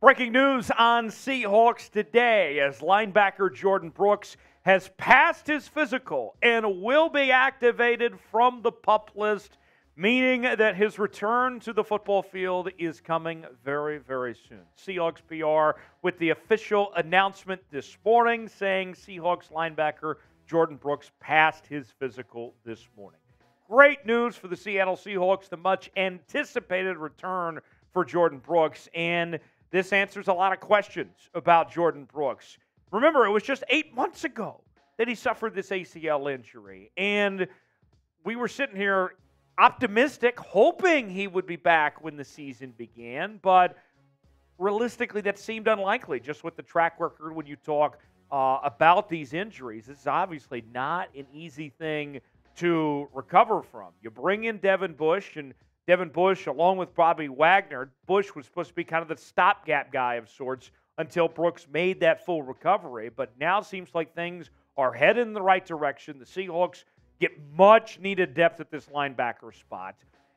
Breaking news on Seahawks today as linebacker Jordyn Brooks has passed his physical and will be activated from the pup list, meaning that his return to the football field is coming very, very soon. Seahawks PR with the official announcement this morning saying Seahawks linebacker Jordyn Brooks passed his physical this morning. Great news for the Seattle Seahawks, the much anticipated return for Jordyn Brooks. And this answers a lot of questions about Jordyn Brooks. Remember, it was just eight months ago that he suffered this ACL injury. And we were sitting here optimistic, hoping he would be back when the season began. But realistically, that seemed unlikely just with the track record when you talk uh, about these injuries. This is obviously not an easy thing to recover from. You bring in Devin Bush, and Devin Bush, along with Bobby Wagner, Bush was supposed to be kind of the stopgap guy of sorts until Brooks made that full recovery. But now it seems like things are headed in the right direction. The Seahawks get much needed depth at this linebacker spot.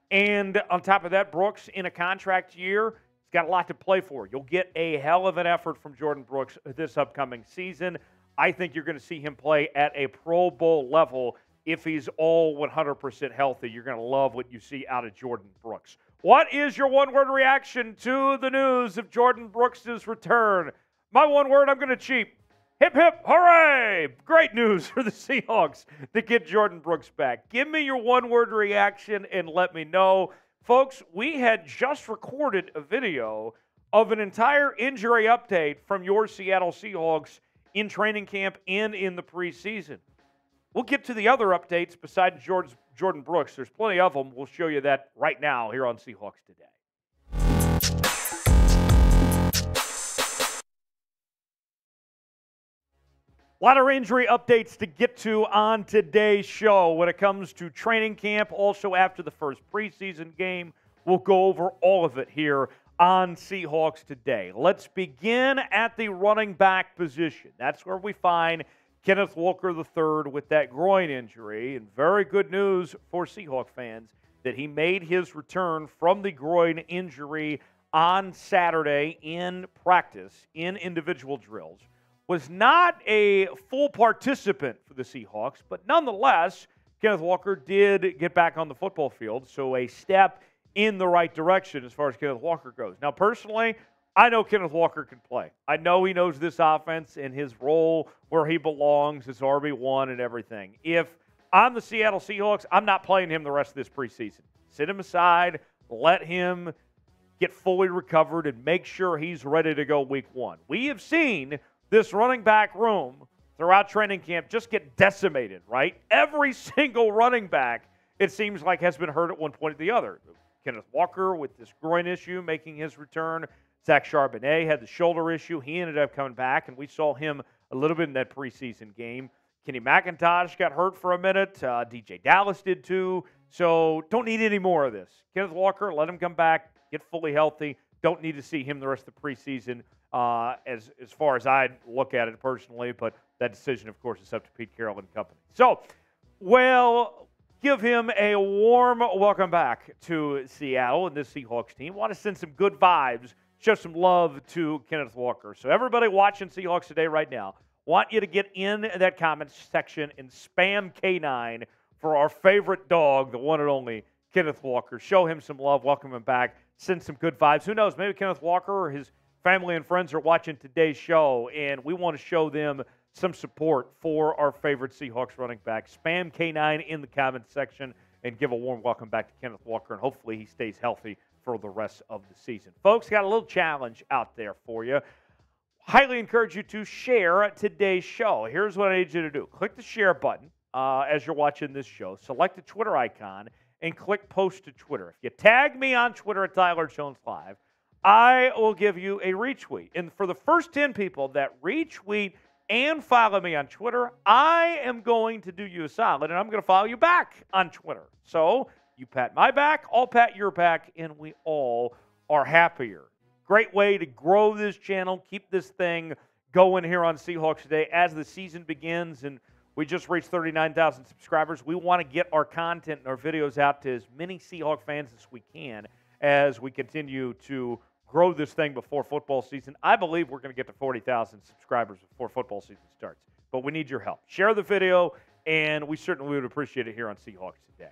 And on top of that, Brooks in a contract year, he's got a lot to play for. You'll get a hell of an effort from Jordyn Brooks this upcoming season. I think you're going to see him play at a Pro Bowl level if he's all 100% healthy. You're going to love what you see out of Jordyn Brooks. What is your one word reaction to the news of Jordyn Brooks' return? My one word, I'm going to cheat. Hip, hip, hooray! Great news for the Seahawks to get Jordyn Brooks back. Give me your one word reaction and let me know. Folks, we had just recorded a video of an entire injury update from your Seattle Seahawks in training camp and in the preseason. We'll get to the other updates besides George, Jordyn Brooks. There's plenty of them. We'll show you that right now here on Seahawks Today. A lot of injury updates to get to on today's show when it comes to training camp. Also, after the first preseason game, we'll go over all of it here on Seahawks today. Let's begin at the running back position. That's where we find Kenneth Walker III with that groin injury. And very good news for Seahawk fans that he made his return from the groin injury on Saturday in practice, in individual drills. Was not a full participant for the Seahawks, but nonetheless, Kenneth Walker did get back on the football field. So a step in the right direction as far as Kenneth Walker goes. Now, personally, I know Kenneth Walker can play. I know he knows this offense and his role where he belongs as RB1 and everything. If I'm the Seattle Seahawks, I'm not playing him the rest of this preseason. Sit him aside, let him get fully recovered, and make sure he's ready to go week one. We have seen this running back room throughout training camp just get decimated, right? Every single running back, it seems like, has been hurt at one point or the other. Kenneth Walker with this groin issue making his return. Zach Charbonnet had the shoulder issue. He ended up coming back, and we saw him a little bit in that preseason game. Kenny McIntosh got hurt for a minute. Uh, DeeJay Dallas did too. So don't need any more of this. Kenneth Walker, let him come back, get fully healthy. Don't need to see him the rest of the preseason uh, as, as far as I look at it personally. But that decision, of course, is up to Pete Carroll and company. So, well, give him a warm welcome back to Seattle and this Seahawks team. Want to send some good vibes show some love to Kenneth Walker. So, everybody watching Seahawks today, right now, want you to get in that comment section and spam K9 for our favorite dog, the one and only Kenneth Walker. Show him some love, welcome him back, send some good vibes. Who knows? Maybe Kenneth Walker or his family and friends are watching today's show, and we want to show them some support for our favorite Seahawks running back. Spam K9 in the comment section and give a warm welcome back to Kenneth Walker, and hopefully he stays healthy for the rest of the season. Folks, got a little challenge out there for you. Highly encourage you to share today's show. Here's what I need you to do click the share button uh, as you're watching this show, select the Twitter icon, and click post to Twitter. If you tag me on Twitter at Tyler Jones Live, I will give you a retweet. And for the first 10 people that retweet and follow me on Twitter, I am going to do you a solid and I'm going to follow you back on Twitter. So you pat my back, I'll pat your back, and we all are happier. Great way to grow this channel, keep this thing going here on Seahawks Today as the season begins. And we just reached 39,000 subscribers. We want to get our content and our videos out to as many Seahawk fans as we can as we continue to grow this thing before football season. I believe we're going to get to 40,000 subscribers before football season starts. But we need your help. Share the video, and we certainly would appreciate it here on Seahawks Today.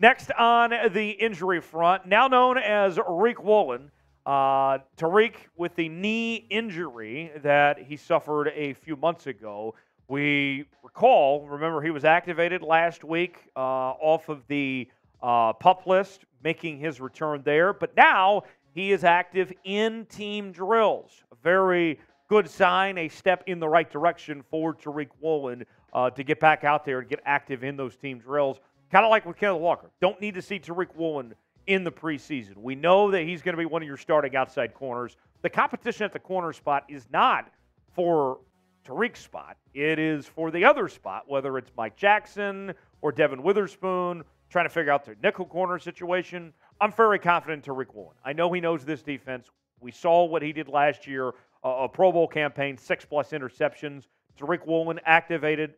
Next on the injury front, now known as Riq Woolen. Uh, Tariq with the knee injury that he suffered a few months ago. We recall, remember, he was activated last week uh, off of the uh, pup list, making his return there. But now he is active in team drills. A very good sign, a step in the right direction for Tariq Woolen uh, to get back out there and get active in those team drills. Kind of like with Kenneth Walker. Don't need to see Tariq Woolen in the preseason. We know that he's going to be one of your starting outside corners. The competition at the corner spot is not for Tariq's spot, it is for the other spot, whether it's Mike Jackson or Devon Witherspoon trying to figure out their nickel corner situation. I'm very confident in Tariq Woolen. I know he knows this defense. We saw what he did last year, a Pro Bowl campaign, six plus interceptions. Tariq Woolen activated,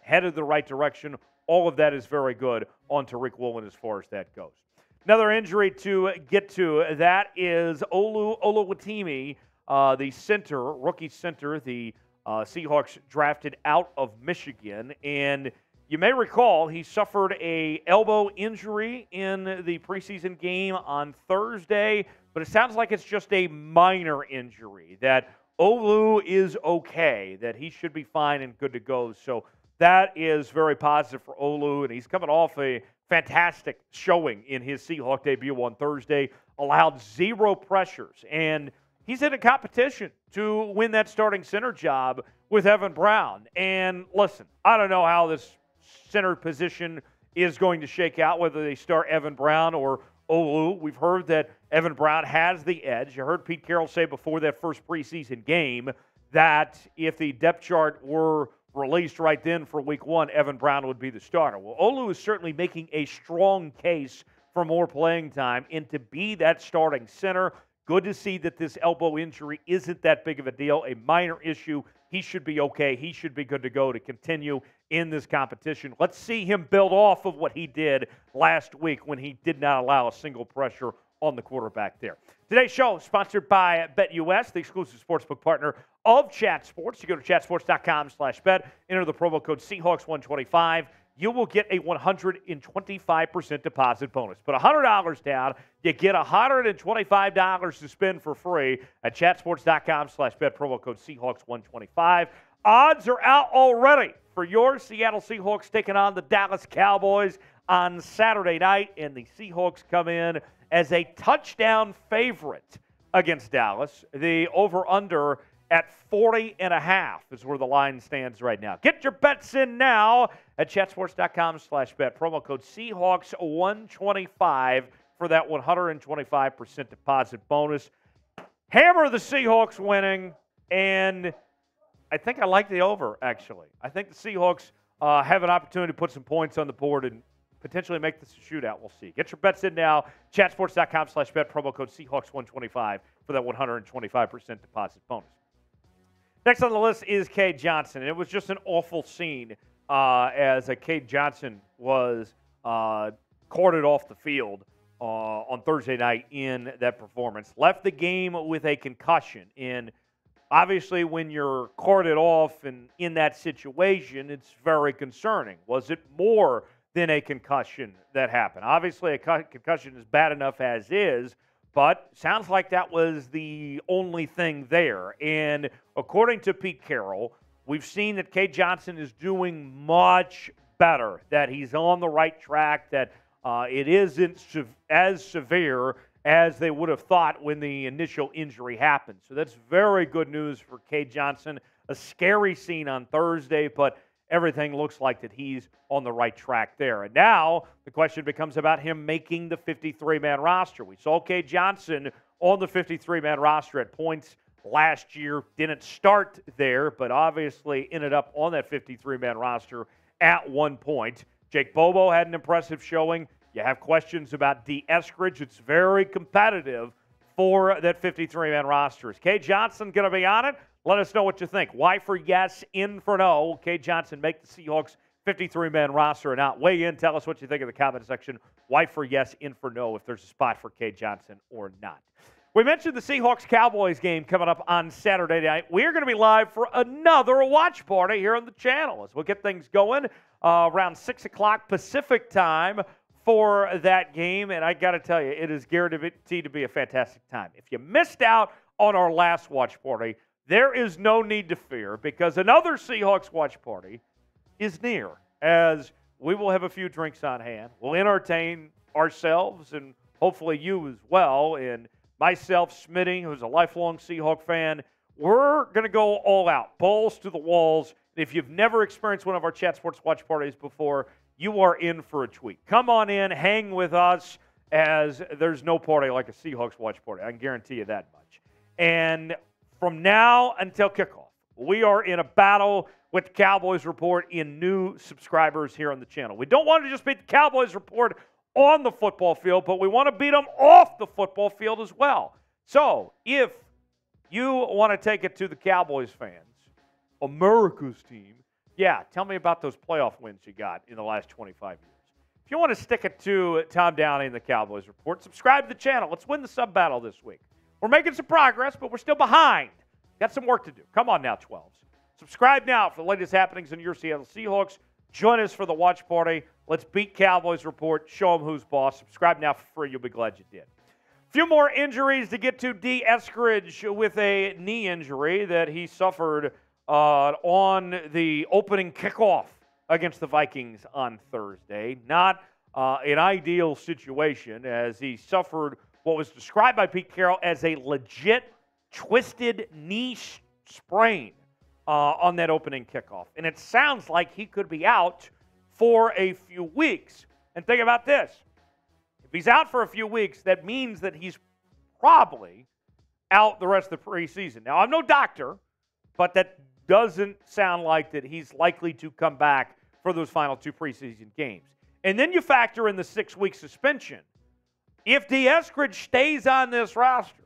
headed the right direction. All of that is very good on Tariq Woolen as far as that goes. Another injury to get to that is Olu Oluwatimi, uh, the center, rookie center, the uh, Seahawks drafted out of Michigan, and you may recall he suffered a elbow injury in the preseason game on Thursday, but it sounds like it's just a minor injury. That Olu is okay, that he should be fine and good to go. So that is very positive for Olu, and he's coming off a fantastic showing in his Seahawk debut on Thursday, allowed zero pressures, and he's in a competition to win that starting center job with Evan Brown. And listen, I don't know how this center position is going to shake out, whether they start Evan Brown or Olu. We've heard that Evan Brown has the edge. You heard Pete Carroll say before that first preseason game that if the depth chart were released right then for week one, Evan Brown would be the starter. Well, Olu is certainly making a strong case for more playing time and to be that starting center. Good to see that this elbow injury isn't that big of a deal, a minor issue. He should be okay. He should be good to go to continue in this competition. Let's see him build off of what he did last week when he did not allow a single pressure on the quarterback there. Today's show sponsored by BetUS, the exclusive sportsbook partner of Chat Sports. You go to chatsports.com slash bet, enter the promo code Seahawks125. You will get a 125% deposit bonus. Put $100 down, you get $125 to spend for free at chatsports.com slash bet, promo code Seahawks125. Odds are out already for your Seattle Seahawks taking on the Dallas Cowboys on Saturday night, and the Seahawks come in as a touchdown favorite against Dallas. The over under at 40 and a half is where the line stands right now. Get your bets in now at chatsports.com slash bet. Promo code Seahawks125 for that 125% deposit bonus. Hammer the Seahawks winning, and I think I like the over, actually. I think the Seahawks uh, have an opportunity to put some points on the board and potentially make this a shootout. We'll see. Get your bets in now. Chatsports.com slash bet. Promo code Seahawks125 for that 125% deposit bonus. Next on the list is Cade Johnson. It was just an awful scene uh, as a Cade Johnson was uh, carted off the field uh, on Thursday night in that performance. Left the game with a concussion. And obviously, when you're carted off and in that situation, it's very concerning. Was it more than a concussion that happened. Obviously, a concussion is bad enough as is, but sounds like that was the only thing there. And according to Pete Carroll, we've seen that Cade Johnson is doing much better, that he's on the right track, that uh, it isn't as severe as they would have thought when the initial injury happened. So that's very good news for Cade Johnson. A scary scene on Thursday, but everything looks like that he's on the right track there. And now the question becomes about him making the 53 man roster. We saw Cade Johnson on the 53 man roster at points last year. Didn't start there, but obviously ended up on that 53 man roster at one point. Jake Bobo had an impressive showing. You have questions about Dee Eskridge. It's very competitive for that 53 man roster. Is Cade Johnson going to be on it? Let us know what you think. Y for yes, in for no. Cade Johnson make the Seahawks 53 man roster or not. Weigh in. Tell us what you think in the comment section. Y for yes, in for no, if there's a spot for Cade Johnson or not. We mentioned the Seahawks Cowboys game coming up on Saturday night. We're going to be live for another watch party here on the channel as we'll get things going uh, around 6 o'clock Pacific time for that game. And I got to tell you, it is guaranteed to be a fantastic time. If you missed out on our last watch party, there is no need to fear because another Seahawks watch party is near as we will have a few drinks on hand. We'll entertain ourselves and hopefully you as well. And myself, Smitty, who's a lifelong Seahawk fan, we're going to go all out, balls to the walls. If you've never experienced one of our Chat Sports Watch parties before, you are in for a treat. Come on in, hang with us, as there's no party like a Seahawks watch party. I can guarantee you that much. And from now until kickoff, we are in a battle with the Cowboys Report in new subscribers here on the channel. We don't want to just beat the Cowboys Report on the football field, but we want to beat them off the football field as well. So if you want to take it to the Cowboys fans, America's team, yeah, tell me about those playoff wins you got in the last 25 years. If you want to stick it to Tom Downey and the Cowboys Report, subscribe to the channel. Let's win the sub battle this week. We're making some progress, but we're still behind. Got some work to do. Come on now, 12s. Subscribe now for the latest happenings in your Seattle Seahawks. Join us for the watch party. Let's beat Cowboys Report. Show them who's boss. Subscribe now for free. You'll be glad you did. Few more injuries to get to. Dee Eskridge with a knee injury that he suffered uh, on the opening kickoff against the Vikings on Thursday. Not uh, an ideal situation as he suffered what was described by Pete Carroll as a legit twisted knee sprain uh, on that opening kickoff. And it sounds like he could be out for a few weeks. And think about this if he's out for a few weeks, that means that he's probably out the rest of the preseason. Now, I'm no doctor, but that doesn't sound like that he's likely to come back for those final two preseason games. And then you factor in the six week suspension. If Dee Eskridge stays on this roster,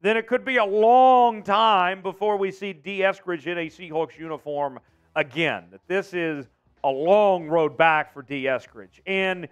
then it could be a long time before we see Dee Eskridge in a Seahawks uniform again. That this is a long road back for Dee Eskridge. And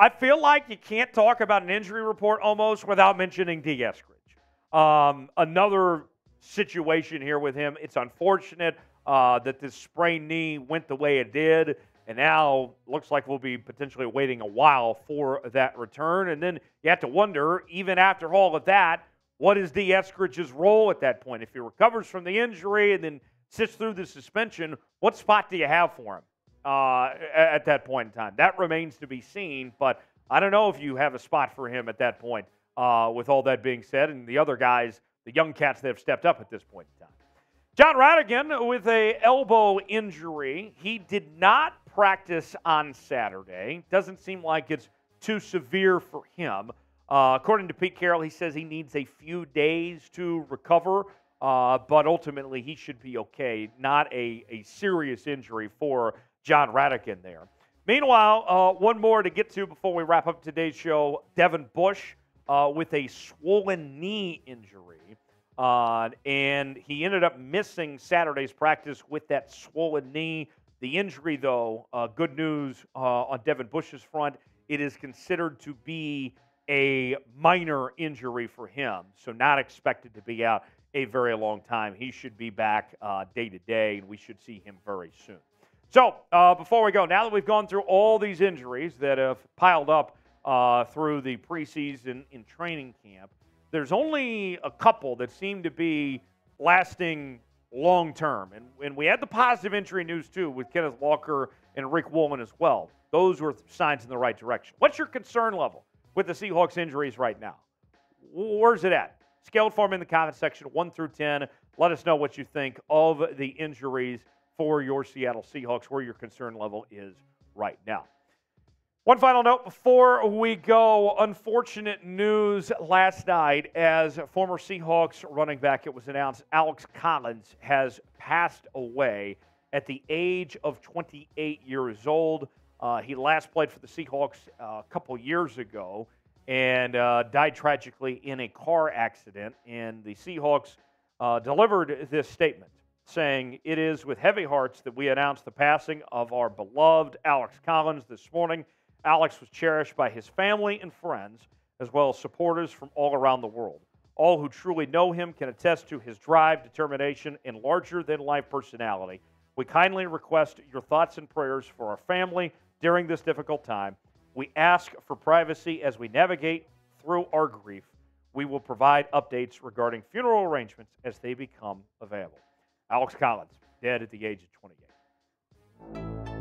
I feel like you can't talk about an injury report almost without mentioning Dee Eskridge. Um, another situation here with him. It's unfortunate uh, that this sprained knee went the way it did. And now looks like we'll be potentially waiting a while for that return. And then you have to wonder, even after all of that, what is Dee Eskridge's role at that point? If he recovers from the injury and then sits through the suspension, what spot do you have for him uh, at that point in time? That remains to be seen, but I don't know if you have a spot for him at that point. Uh, with all that being said, and the other guys, the young cats that have stepped up at this point in time. Jon Rhattigan with a elbow injury. He did not practice on Saturday. Doesn't seem like it's too severe for him. Uh, according to Pete Carroll, he says he needs a few days to recover, uh, but ultimately he should be okay. Not a, a serious injury for Jon Rhattigan there. Meanwhile, uh, one more to get to before we wrap up today's show. Devin Bush uh, with a swollen knee injury. Uh, and he ended up missing Saturday's practice with that swollen knee. The injury, though, uh, good news on Devin Bush's front, it is considered to be a minor injury for him, so not expected to be out a very long time. He should be back uh, day to day, and we should see him very soon. So, uh, before we go, now that we've gone through all these injuries that have piled up uh, through the preseason in training camp, there's only a couple that seem to be lasting long term. And, and we had the positive injury news too with Kenneth Walker and Riq Woolen as well. Those were signs in the right direction. What's your concern level? with the Seahawks injuries right now. Where's it at? Scaled for me in the comment section, 1 through 10. Let us know what you think of the injuries for your Seattle Seahawks, where your concern level is right now. One final note before we go. Unfortunate news last night as former Seahawks running back, it was announced Alex Collins has passed away at the age of 28 years old. Uh, he last played for the Seahawks uh, a couple years ago and uh, died tragically in a car accident. And the Seahawks uh, delivered this statement saying, It is with heavy hearts that we announce the passing of our beloved Alex Collins this morning. Alex was cherished by his family and friends, as well as supporters from all around the world. All who truly know him can attest to his drive, determination, and larger than life personality. We kindly request your thoughts and prayers for our family during this difficult time. We ask for privacy as we navigate through our grief. We will provide updates regarding funeral arrangements as they become available. Alex Collins, dead at the age of 28.